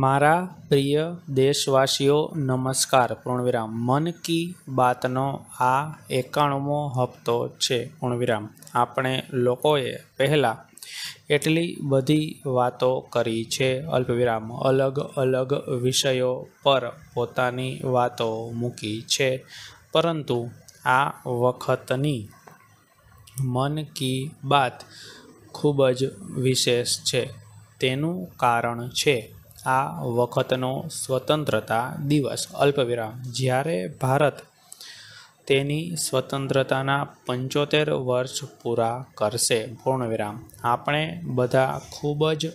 મારા પ્રિય દેશવાસીઓ, નમસ્કાર. પૂર્ણવિરામ. મન કી બાતનો આ એકાણુંમો હપ્તો છે, પૂર્ણવિરામ. આપણે લોકોએ પહેલાં એટલી બધી વાતો કરી છે, અલ્પવિરામ. અલગ અલગ વિષયો પર પોતાની વાતો મૂકી છે, પરંતુ આ વખતની મન કી બાત ખૂબ જ વિશેષ છે. તેનું કારણ છે આ વખતનો સ્વતંત્રતા દિવસ, અલ્પવિરામ. જ્યારે ભારત તેની સ્વતંત્રતાના પંચોતેર વર્ષ પૂરા કરશે, પૂર્ણવિરામ. આપણે બધા ખૂબ જ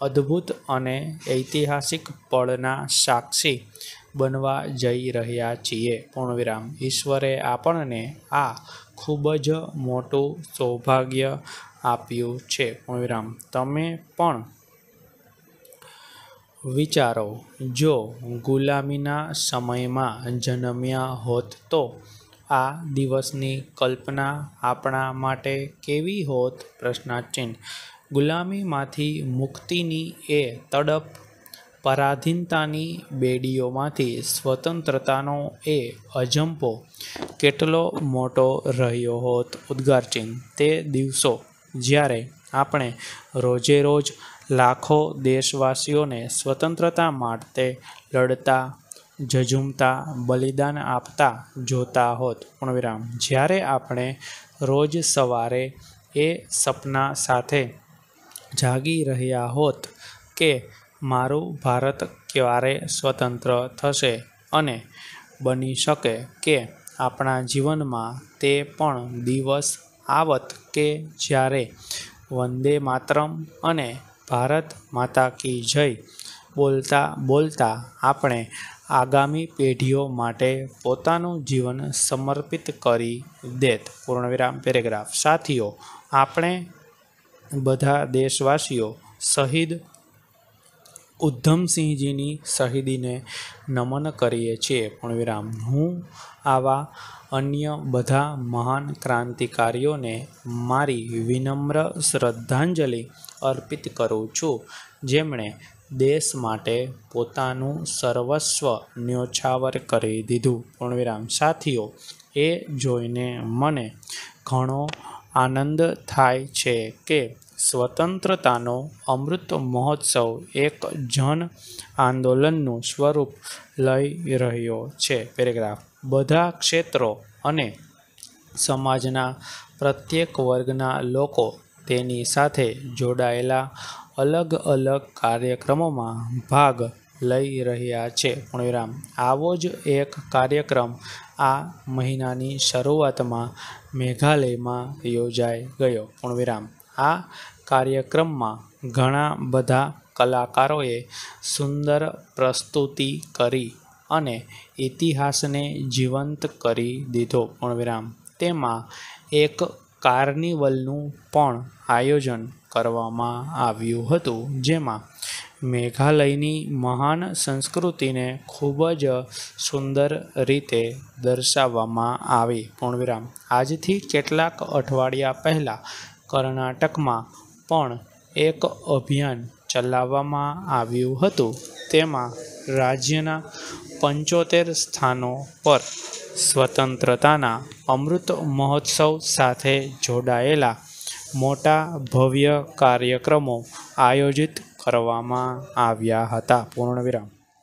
અદ્ભુત અને ઐતિહાસિક પળના સાક્ષી બનવા જઈ રહ્યા છીએ, પૂર્ણવિરામ. ઈશ્વરે આપણને આ ખૂબ જ મોટું સૌભાગ્ય આપ્યું છે, પૂર્ણવિરામ. તમે પણ વિચારો. જો ગુલામીના સમયમાં જન્મ્યા હોત તો આ દિવસની કલ્પના આપણા માટે કેવી હોત? પ્રશ્નાચિહ્ન. ગુલામીમાંથી મુક્તિની એ તડપ, પરાધીનતાની બેડીઓમાંથી સ્વતંત્રતાનો એ અજંપો કેટલો મોટો રહ્યો હોત? ઉદ્ગારચિહ્ન. તે દિવસો જ્યારે આપણે રોજે રોજ લાખો દેશવાસીઓને સ્વતંત્રતા માટે લડતા, ઝઝૂમતા, બલિદાન આપતા જોતા હોત. પૂર્ણવિરામ જ્યારે આપણે રોજ સવારે એ સપના સાથે જાગી રહ્યા હોત કે મારું ભારત ક્યારે સ્વતંત્ર થશે અને બની શકે કે આપણા જીવનમાં તે પણ દિવસ આવત કે જ્યારે વંદે માતરમ અને ભારત માતા કી જય. બોલતા બોલતા આપણે આગામી પેઢીઓ માટે પોતાનું જીવન સમર્પિત કરી દેત. પૂર્ણવિરામ પેરેગ્રાફ. સાથીઓ, આપણે બધા દેશવાસીઓ શહીદ ઉધમસિંહજીની શહીદીને નમન કરીએ છીએ. પૂર્ણવિરામ. હું આવા અન્ય બધા મહાન ક્રાંતિકારીઓને મારી વિનમ્ર શ્રદ્ધાંજલિ અર્પિત કરું છું. જેમણે દેશ માટે પોતાનું સર્વસ્વ ન્યોછાવર કરી દીધું. પૂર્ણવિરામ સાથીઓ, એ જોઈને મને ઘણો આનંદ થાય છે કે સ્વતંત્રતાનો અમૃત મહોત્સવ એક જન આંદોલનનું સ્વરૂપ લઈ રહ્યો છે. પેરેગ્રાફ બધા ક્ષેત્રો અને સમાજના પ્રત્યેક વર્ગના લોકો તેની સાથે જોડાયેલા અલગ અલગ કાર્યક્રમોમાં ભાગ લઈ રહ્યા છે. પૂર્ણવિરામ આવો જ એક કાર્યક્રમ આ મહિનાની શરૂઆતમાં મેઘાલયમાં યોજાઈ ગયો. પૂર્ણવિરામ આ કાર્યક્રમમાં ઘણા બધા કલાકારોએ સુંદર પ્રસ્તુતિ કરી. અને ઇતિહાસને જીવંત કરી દીધો પૂર્ણવિરામ તેમાં એક કાર્નિવલનું પણ આયોજન કરવામાં આવ્યું હતું, જેમાં મેઘાલયની મહાન સંસ્કૃતિને ખૂબ જ સુંદર રીતે દર્શાવવામાં આવી. પૂર્ણવિરામ આજથી કેટલાક અઠવાડિયા પહેલાં કર્ણાટકમાં પણ એક અભિયાન ચલાવવામાં આવ્યું હતું. તેમાં રાજ્યના પંચોતેર સ્થાનો પર સ્વતંત્રતાના અમૃત મહોત્સવ સાથે જોડાયેલા મોટા ભવ્ય કાર્યક્રમો આયોજિત કરવામાં આવ્યા હતા. પૂર્ણવિરામ.